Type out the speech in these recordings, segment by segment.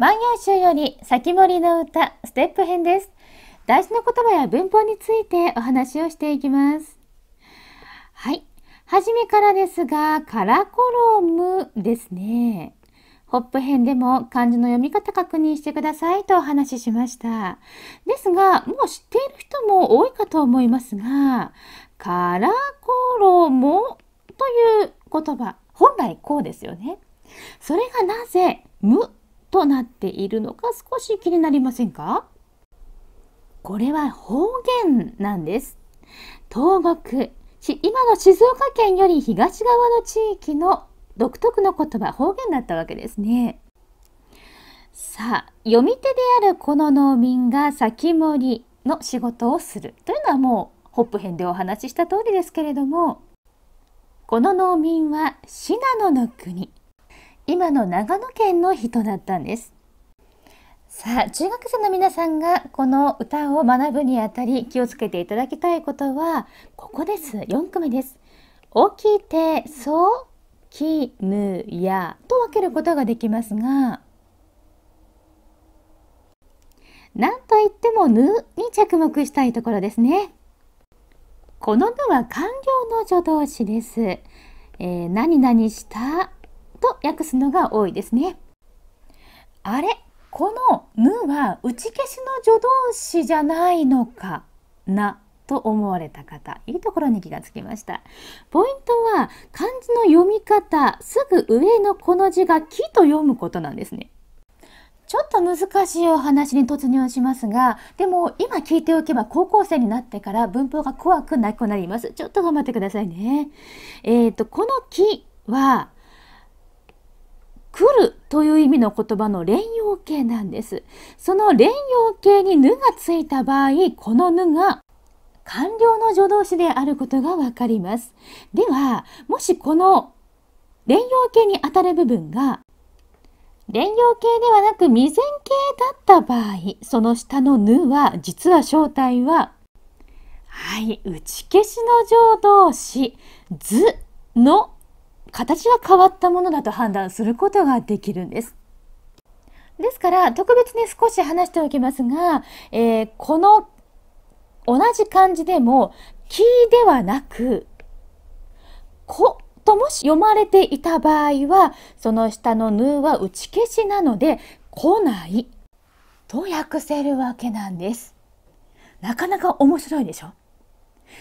万葉集より先森の歌ステップ編です。大事な言葉や文法についてお話をしていきます。はい。はじめからですが、カラコロムですね。ホップ編でも漢字の読み方確認してくださいとお話ししました。ですが、もう知っている人も多いかと思いますが、カラコロモという言葉、本来こうですよね。それがなぜ、無となっているのか少し気になりませんか？これは方言なんです。東国、今の静岡県より東側の地域の独特の言葉、方言だったわけですね。さあ、読み手であるこの農民が先森の仕事をするというのはもうホップ編でお話しした通りですけれども、この農民は信濃の国、今の長野県の人だったんです。さあ、中学生の皆さんがこの歌を学ぶにあたり気をつけていただきたいことは、ここです。4句目です。起きて、そう、き、ぬ、やと分けることができますが、なんといってもぬに着目したいところですね。このぬは完了の助動詞です。えー、何々したと訳すのが多いですね。あれこの「ぬ」は打ち消しの助動詞じゃないのかなと思われた方いいところに気がつきましたポイントは漢字の読み方すぐ上のこの字が「き」と読むことなんですねちょっと難しいお話に突入しますが、でも今聞いておけば高校生になってから文法が怖くなくなります。ちょっと頑張ってくださいね。えっ、ー、と、この木は、来るという意味の言葉の連用形なんです。その連用形にぬがついた場合、このぬが完了の助動詞であることがわかります。では、もしこの連用形にあたる部分が連用形ではなく未然形だった場合、その下のぬは実は正体ははい、打ち消しの助動詞図の形が変わったものだと判断することができるんです。ですから、特別に少し話しておきますが、えー、この同じ漢字でも、きではなく、こともし読まれていた場合は、その下のぬは打ち消しなので、来ないと訳せるわけなんです。なかなか面白いでしょ？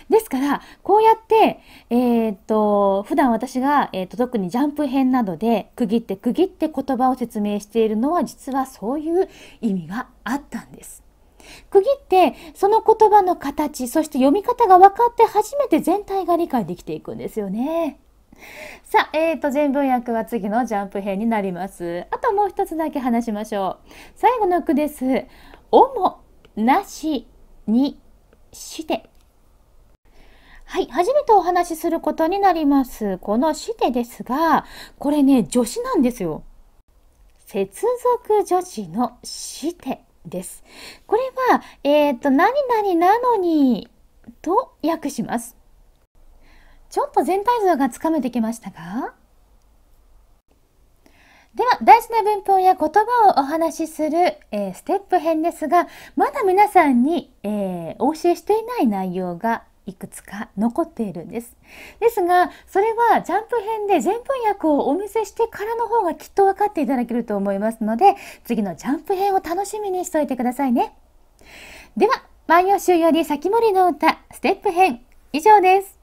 ですから、こうやって、えっ、と、普段私が、えっ、と、特にジャンプ編などで区切って区切って言葉を説明しているのは、実はそういう意味があったんです。区切って、その言葉の形、そして読み方が分かって初めて全体が理解できていくんですよね。さあ、えーと、全文訳は次のジャンプ編になります。あともう一つだけ話しましょう。最後の句です。おも、なし、に、して。はい、初めてお話しすることになります。このしてですが、これね、助詞なんですよ。接続助詞のしてです。これは、えっ、ー、と、何々なのにと訳します。ちょっと全体像がつかめてきましたかでは、大事な文法や言葉をお話しする、えー、ステップ編ですが、まだ皆さんに、えー、お教えしていない内容がいくつか残っているんです。ですが、それはジャンプ編で全文訳をお見せしてからの方がきっと分かっていただけると思いますので、次のジャンプ編を楽しみにしておいてくださいね。では、万葉集より先森の歌、ステップ編、以上です。